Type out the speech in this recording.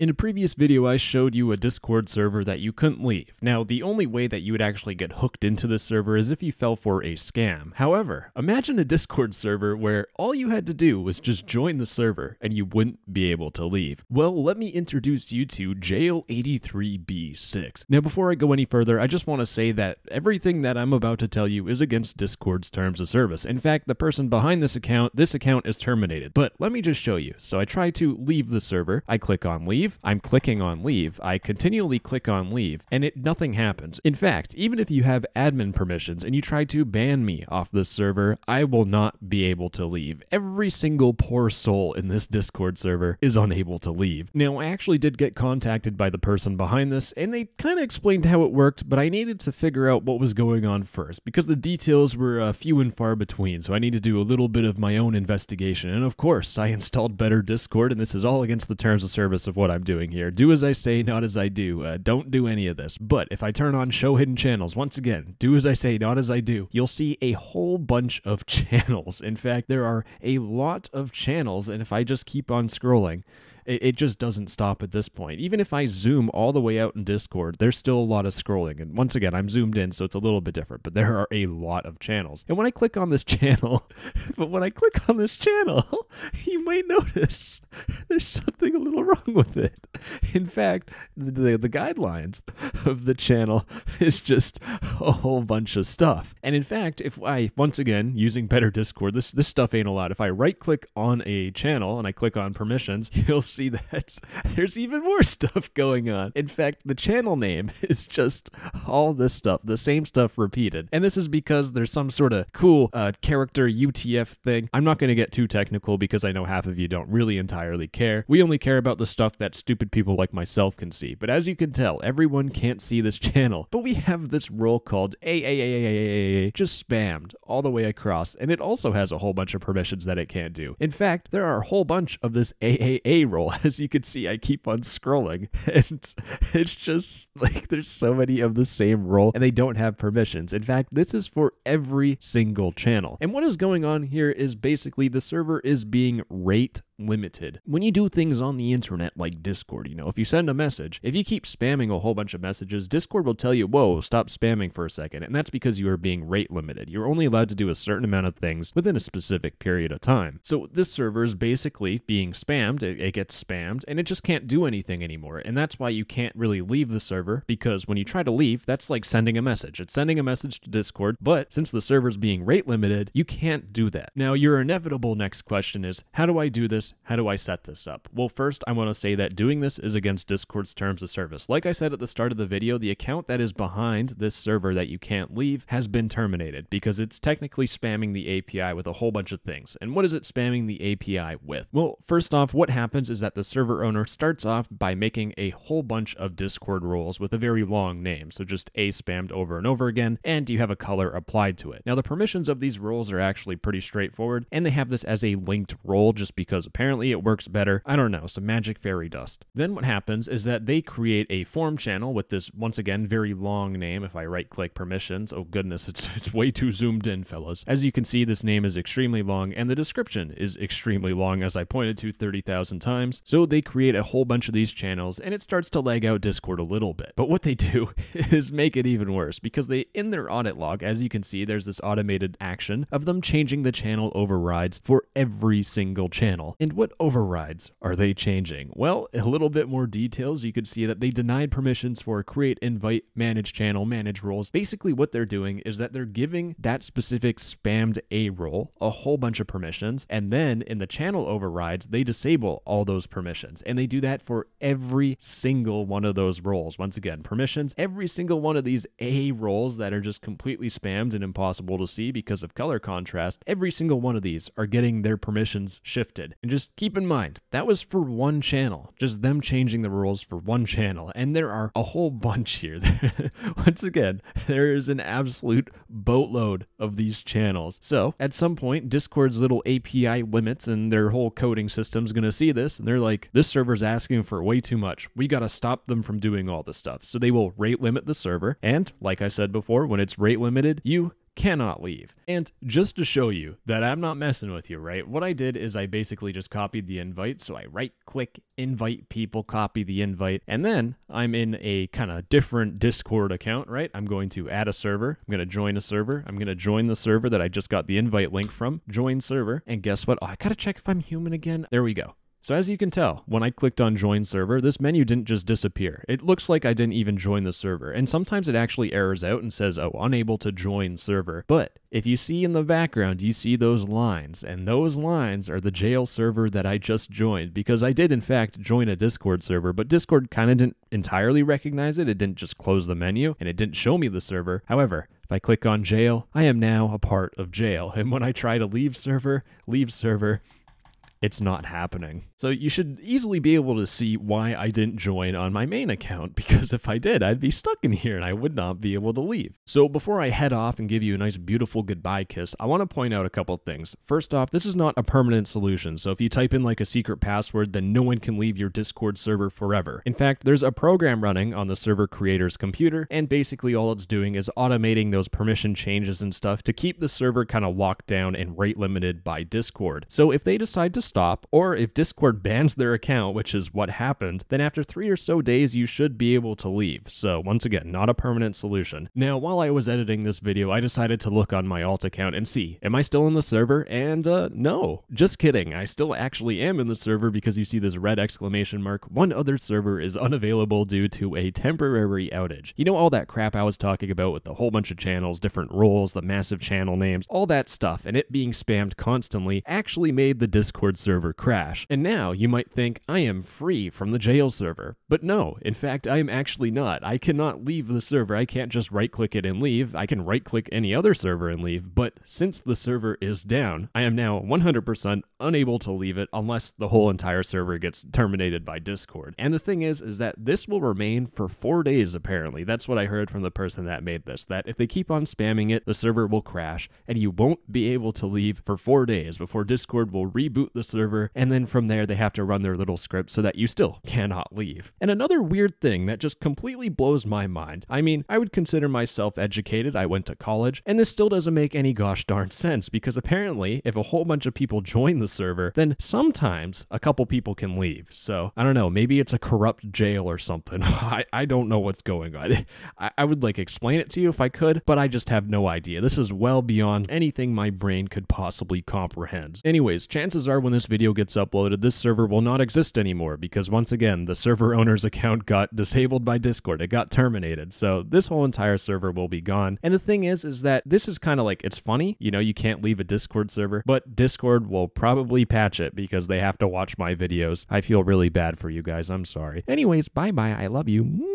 In a previous video, I showed you a Discord server that you couldn't leave. Now, the only way that you would actually get hooked into the server is if you fell for a scam. However, imagine a Discord server where all you had to do was just join the server and you wouldn't be able to leave. Well, let me introduce you to Jail83B6. Now, before I go any further, I just want to say that everything that I'm about to tell you is against Discord's terms of service. In fact, the person behind this account, this account is terminated. But let me just show you. So I try to leave the server, I click on leave, leave, I'm clicking on leave, I continually click on leave, and it nothing happens. In fact, even if you have admin permissions and you try to ban me off this server, I will not be able to leave. Every single poor soul in this Discord server is unable to leave. Now, I actually did get contacted by the person behind this, and they kind of explained how it worked, but I needed to figure out what was going on first, because the details were uh, few and far between, so I need to do a little bit of my own investigation. And of course, I installed Better Discord, and this is all against the terms of service of what I'm doing here. Do as I say, not as I do. Uh, don't do any of this. But if I turn on show hidden channels, once again, do as I say, not as I do, you'll see a whole bunch of channels. In fact, there are a lot of channels, and if I just keep on scrolling, it, it just doesn't stop at this point. Even if I zoom all the way out in Discord, there's still a lot of scrolling. And once again, I'm zoomed in, so it's a little bit different, but there are a lot of channels. And when I click on this channel, but when I click on this channel, you might notice there's something a little wrong with it. In fact, the, the, guidelines of the channel is just a whole bunch of stuff. And in fact, if I, once again, using Better Discord, this, this stuff ain't a lot. If I right click on a channel and I click on permissions, you'll see that there's even more stuff going on. In fact, the channel name is just all this stuff, the same stuff repeated. And this is because there's some sort of cool uh, character UTF thing. I'm not going to get too technical because I know half of you don't really entirely care. We only care about the stuff that stupid people like myself can see. But as you can tell, everyone can't see this channel. But we have this role called AAAAAA just spammed all the way across, and it also has a whole bunch of permissions that it can't do. In fact, there are a whole bunch of this AAA role scroll. As you can see, I keep on scrolling, and it's just like there's so many of the same role, and they don't have permissions. In fact, this is for every single channel. And what is going on here is basically the server is being rate limited. When you do things on the internet like Discord, you know, if you send a message, if you keep spamming a whole bunch of messages, Discord will tell you, whoa, stop spamming for a second. And that's because you are being rate limited. You're only allowed to do a certain amount of things within a specific period of time. So this server is basically being spammed. It, it gets spammed and it just can't do anything anymore. And that's why you can't really leave the server because when you try to leave, that's like sending a message. It's sending a message to Discord, but since the server's being rate limited, you can't do that. Now, your inevitable next question is, how do I do this? How do I set this up? Well, first, I want to say that doing this is against Discord's terms of service. Like I said at the start of the video, the account that is behind this server that you can't leave has been terminated because it's technically spamming the API with a whole bunch of things. And what is it spamming the API with? Well, first off, what happens is that the server owner starts off by making a whole bunch of Discord roles with a very long name. So just A spammed over and over again, and you have a color applied to it. Now, the permissions of these roles are actually pretty straightforward, and they have this as a linked role just because Apparently it works better. I don't know, some magic fairy dust. Then what happens is that they create a forum channel with this, once again, very long name. If I right click permissions, oh goodness, it's, it's way too zoomed in, fellas. As you can see, this name is extremely long and the description is extremely long as I pointed to 30,000 times. So they create a whole bunch of these channels and it starts to lag out Discord a little bit. But what they do is make it even worse because they, in their audit log, as you can see, there's this automated action of them changing the channel overrides for every single channel. And what overrides are they changing? Well, a little bit more details. You could see that they denied permissions for create, invite, manage channel, manage roles. Basically, what they're doing is that they're giving that specific spammed A role a whole bunch of permissions. And then in the channel overrides, they disable all those permissions. And they do that for every single one of those roles. Once again, permissions, every single one of these A roles that are just completely spammed and impossible to see because of color contrast, every single one of these are getting their permissions shifted. And just keep in mind, that was for one channel, just them changing the rules for one channel. And there are a whole bunch here. Once again, there is an absolute boatload of these channels. So at some point, Discord's little API limits and their whole coding system's going to see this. And they're like, this server's asking for way too much. We got to stop them from doing all this stuff. So they will rate limit the server. And like I said before, when it's rate limited, you cannot leave. And just to show you that I'm not messing with you, right? What I did is I basically just copied the invite. So I right click, invite people, copy the invite, and then I'm in a kind of different Discord account, right? I'm going to add a server. I'm going to join a server. I'm going to join the server that I just got the invite link from, join server. And guess what? Oh, I got to check if I'm human again. There we go. So as you can tell, when I clicked on join server, this menu didn't just disappear. It looks like I didn't even join the server. And sometimes it actually errors out and says, oh, unable to join server. But if you see in the background, you see those lines. And those lines are the jail server that I just joined because I did in fact join a Discord server, but Discord kind of didn't entirely recognize it. It didn't just close the menu and it didn't show me the server. However, if I click on jail, I am now a part of jail. And when I try to leave server, leave server, it's not happening. So you should easily be able to see why I didn't join on my main account, because if I did, I'd be stuck in here and I would not be able to leave. So before I head off and give you a nice beautiful goodbye kiss, I want to point out a couple things. First off, this is not a permanent solution, so if you type in like a secret password, then no one can leave your Discord server forever. In fact, there's a program running on the server creator's computer, and basically all it's doing is automating those permission changes and stuff to keep the server kind of locked down and rate limited by Discord. So if they decide to stop, or if Discord bans their account, which is what happened, then after three or so days, you should be able to leave. So once again, not a permanent solution. Now, while I was editing this video, I decided to look on my alt account and see, am I still in the server? And uh, no, just kidding. I still actually am in the server because you see this red exclamation mark. One other server is unavailable due to a temporary outage. You know all that crap I was talking about with the whole bunch of channels, different roles, the massive channel names, all that stuff, and it being spammed constantly actually made the Discord server crash. And now you might think I am free from the jail server. But no, in fact, I am actually not. I cannot leave the server. I can't just right click it and leave. I can right click any other server and leave. But since the server is down, I am now 100% unable to leave it unless the whole entire server gets terminated by Discord. And the thing is, is that this will remain for four days apparently. That's what I heard from the person that made this, that if they keep on spamming it, the server will crash and you won't be able to leave for four days before Discord will reboot the server and then from there they have to run their little script so that you still cannot leave. And another weird thing that just completely blows my mind. I mean, I would consider myself educated. I went to college, and this still doesn't make any gosh darn sense because apparently, if a whole bunch of people join the server, then sometimes a couple people can leave. So I don't know. Maybe it's a corrupt jail or something. I, I don't know what's going on. I, I would like explain it to you if I could, but I just have no idea. This is well beyond anything my brain could possibly comprehend. Anyways, chances are when this video gets uploaded, this server will not exist anymore because once again, the server owner's account got disabled by Discord. It got terminated. So this whole entire server will be gone. And the thing is, is that this is kind of like, it's funny, you know, you can't leave a Discord server, but Discord will probably patch it because they have to watch my videos. I feel really bad for you guys. I'm sorry. Anyways, bye bye. I love you.